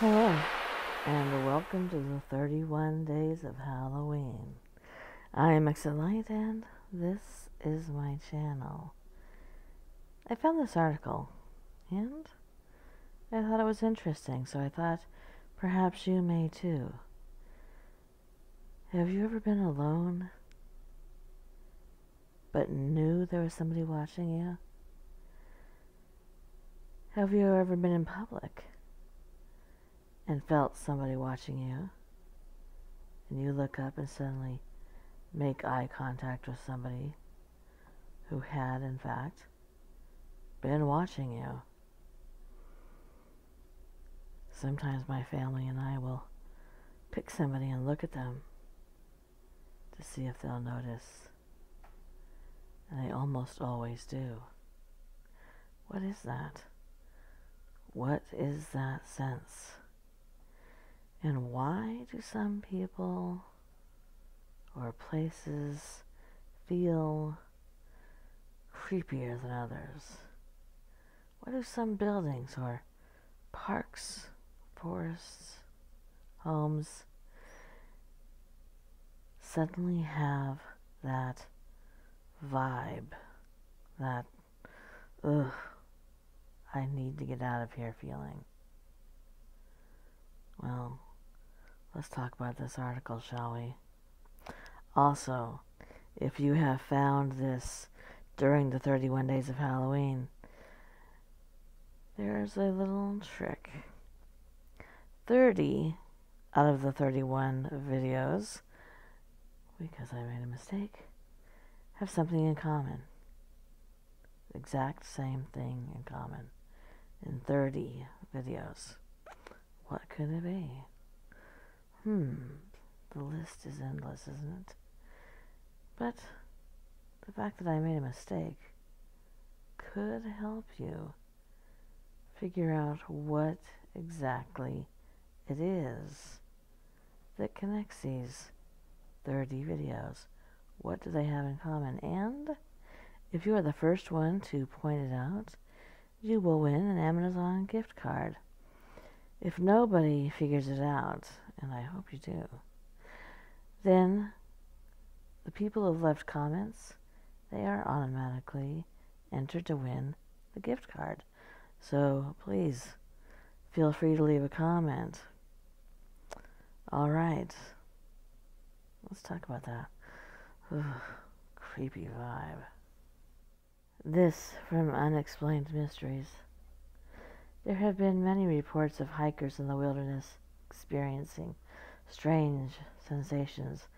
Hello, and welcome to the 31 Days of Halloween. I am Exit Light, and this is my channel. I found this article, and I thought it was interesting, so I thought perhaps you may too. Have you ever been alone, but knew there was somebody watching you? Have you ever been in public? And felt somebody watching you, and you look up and suddenly make eye contact with somebody who had, in fact, been watching you. Sometimes my family and I will pick somebody and look at them to see if they'll notice. And they almost always do. What is that? What is that sense? And why do some people or places feel creepier than others? Why do some buildings or parks, forests, homes suddenly have that vibe, that, ugh, I need to get out of here feeling? Well, Let's talk about this article, shall we? Also, if you have found this during the 31 days of Halloween, there's a little trick. 30 out of the 31 videos, because I made a mistake, have something in common. Exact same thing in common in 30 videos. What could it be? Hmm, the list is endless, isn't it? But the fact that I made a mistake could help you figure out what exactly it is that connects these 30 videos. What do they have in common? And if you are the first one to point it out, you will win an Amazon gift card. If nobody figures it out, and I hope you do, then the people who have left comments, they are automatically entered to win the gift card. So please feel free to leave a comment. All right. Let's talk about that. Creepy vibe. This from Unexplained Mysteries. There have been many reports of hikers in the wilderness experiencing strange sensations,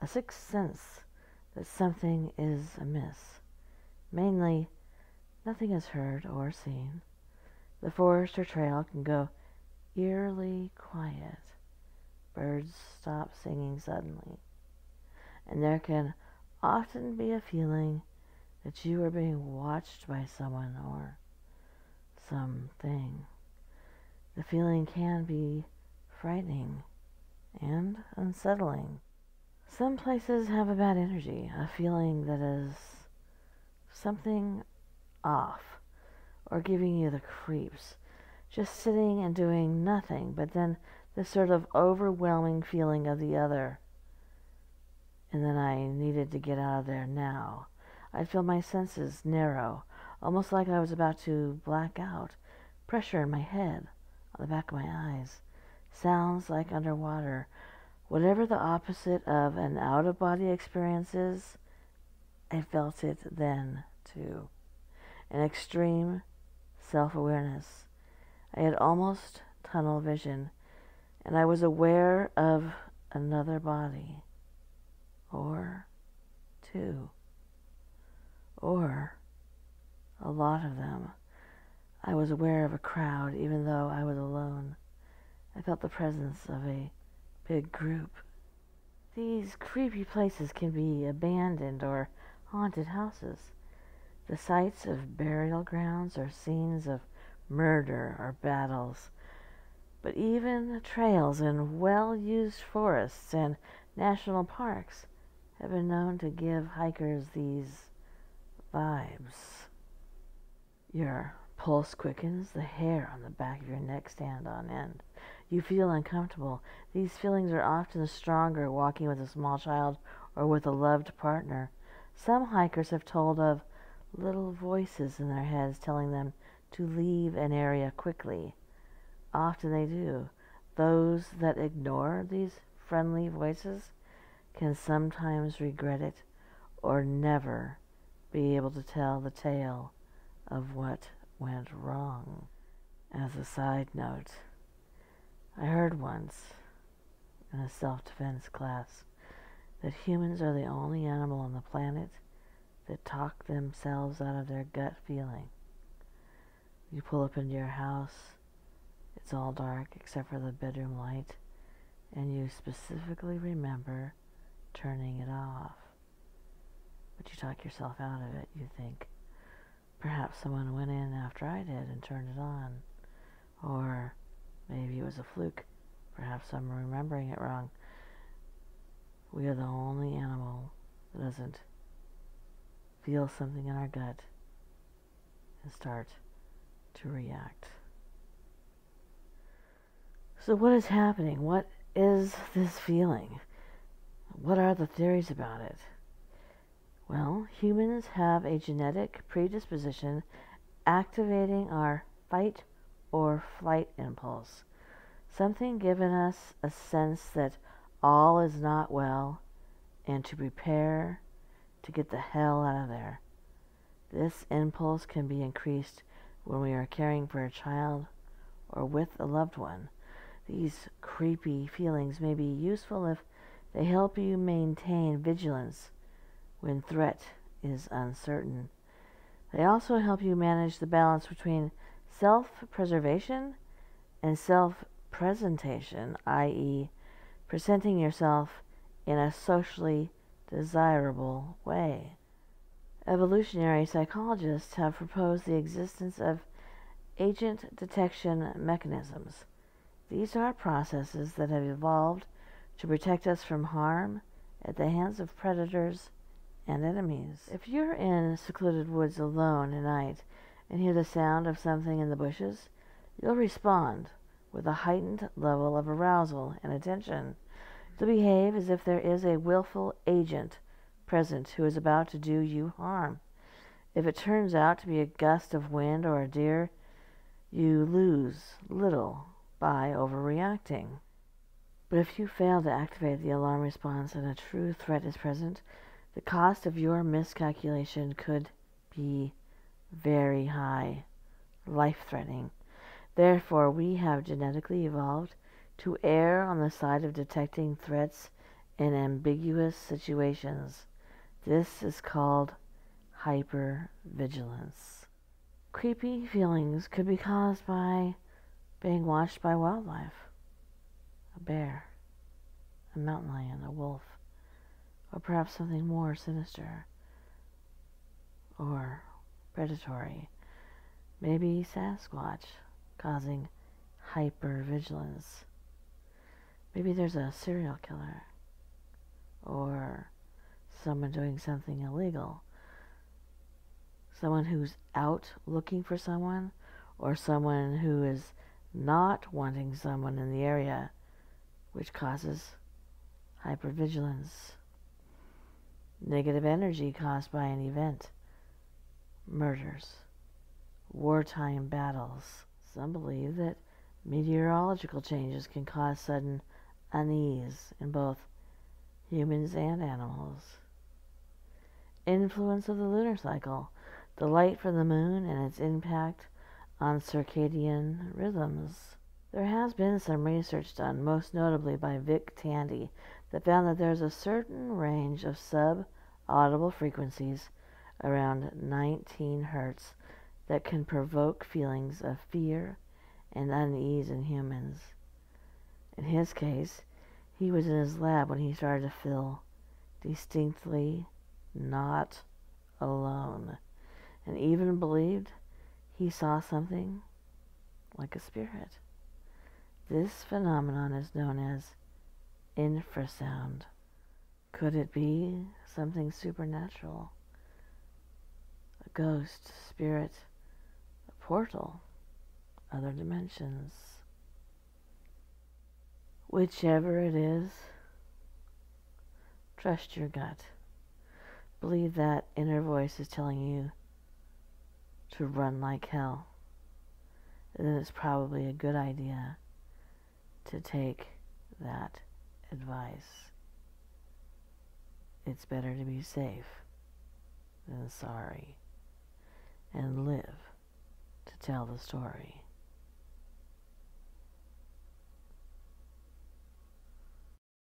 a sixth sense that something is amiss. Mainly, nothing is heard or seen. The forest or trail can go eerily quiet. Birds stop singing suddenly. And there can often be a feeling that you are being watched by someone or something. The feeling can be frightening and unsettling. Some places have a bad energy, a feeling that is something off or giving you the creeps. Just sitting and doing nothing, but then this sort of overwhelming feeling of the other. And then I needed to get out of there now. I'd feel my senses narrow, almost like I was about to black out. Pressure in my head, on the back of my eyes sounds like underwater. Whatever the opposite of an out of body experience is, I felt it then too. An extreme self awareness. I had almost tunnel vision, and I was aware of another body, or two, or a lot of them. I was aware of a crowd, even though I was alone. I felt the presence of a big group. These creepy places can be abandoned or haunted houses, the sites of burial grounds or scenes of murder or battles. But even trails in well used forests and national parks have been known to give hikers these vibes. Your pulse quickens, the hair on the back of your neck stand on end. You feel uncomfortable. These feelings are often stronger walking with a small child or with a loved partner. Some hikers have told of little voices in their heads telling them to leave an area quickly. Often they do. Those that ignore these friendly voices can sometimes regret it or never be able to tell the tale of what went wrong. As a side note, I heard once in a self defense class that humans are the only animal on the planet that talk themselves out of their gut feeling. You pull up into your house, it's all dark except for the bedroom light, and you specifically remember turning it off. But you talk yourself out of it. You think, perhaps someone went in after I did and turned it on. Or maybe it was a fluke. Perhaps I'm remembering it wrong. We are the only animal that doesn't feel something in our gut and start to react. So, what is happening? What is this feeling? What are the theories about it? Well, humans have a genetic predisposition activating our fight or flight impulse, something giving us a sense that all is not well and to prepare to get the hell out of there. This impulse can be increased when we are caring for a child or with a loved one. These creepy feelings may be useful if they help you maintain vigilance when threat is uncertain. They also help you manage the balance between self preservation and self presentation, i.e., presenting yourself in a socially desirable way. Evolutionary psychologists have proposed the existence of agent detection mechanisms. These are processes that have evolved to protect us from harm at the hands of predators and enemies. If you're in secluded woods alone at night and hear the sound of something in the bushes, you'll respond with a heightened level of arousal and attention. You'll behave as if there is a willful agent present who is about to do you harm. If it turns out to be a gust of wind or a deer, you lose little by overreacting. But if you fail to activate the alarm response and a true threat is present, the cost of your miscalculation could be very high, life threatening. Therefore, we have genetically evolved to err on the side of detecting threats in ambiguous situations. This is called hypervigilance. Creepy feelings could be caused by being watched by wildlife a bear, a mountain lion, a wolf, or perhaps something more sinister or predatory. Maybe Sasquatch causing hypervigilance. Maybe there's a serial killer or someone doing something illegal. Someone who's out looking for someone or someone who is not wanting someone in the area, which causes hypervigilance. Negative energy caused by an event, murders, wartime battles. Some believe that meteorological changes can cause sudden unease in both humans and animals. Influence of the lunar cycle, the light from the moon and its impact on circadian rhythms. There has been some research done, most notably by Vic Tandy, that found that there's a certain range of sub audible frequencies around 19 hertz that can provoke feelings of fear and unease in humans. In his case, he was in his lab when he started to feel distinctly not alone and even believed he saw something like a spirit. This phenomenon is known as infrasound. Could it be something supernatural? Ghost, spirit, a portal, other dimensions? Whichever it is, trust your gut. Believe that inner voice is telling you to run like hell. Then it's probably a good idea to take that advice. It's better to be safe than sorry and live to tell the story.